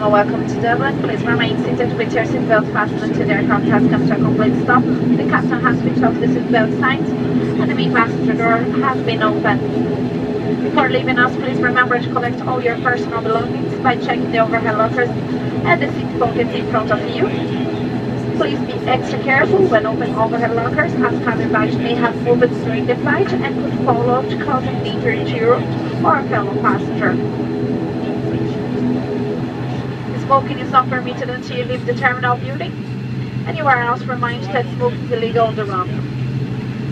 welcome to Dublin. Please remain seated with your seatbelt fastened until the aircraft has come to a complete stop. The captain has switched off the seatbelt signs and the main passenger door has been opened. Before leaving us, please remember to collect all your personal belongings by checking the overhead lockers and the seat pockets in front of you. Please be extra careful when opening overhead lockers as cabin bags may have moved during the flight and could fall out causing danger to you or a fellow passenger. Smoking is not permitted until you leave the terminal building, and you are also reminded that smoking is illegal on the ramp.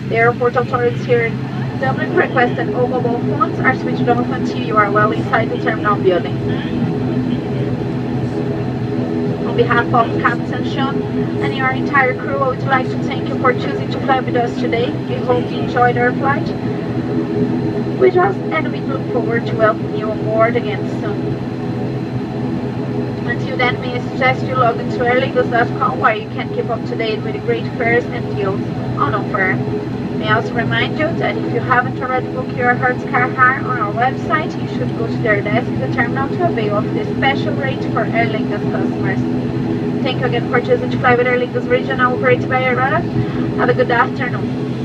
The airport authorities here in Dublin request that all mobile phones are switched off until you are well inside the terminal building. On behalf of Captain Sean and your entire crew, I would like to thank you for choosing to fly with us today. We hope you enjoyed our flight with us and we look forward to welcoming you on board again soon. Until then, may I suggest you log into aerlingus.com where you can keep up to date with the great fares and deals on offer. May I also remind you that if you haven't already booked your Hertz car hire on our website, you should go to their desk in the terminal to avail of this special rate for Aer Lingus customers. Thank you again for choosing to fly with Aer Lingus Regional operated by IATA. Have a good afternoon.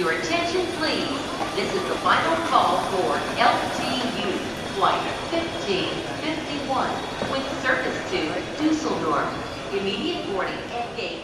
Your attention, please. This is the final call for LTU Flight 1551 with service to Dusseldorf. Immediate boarding at gate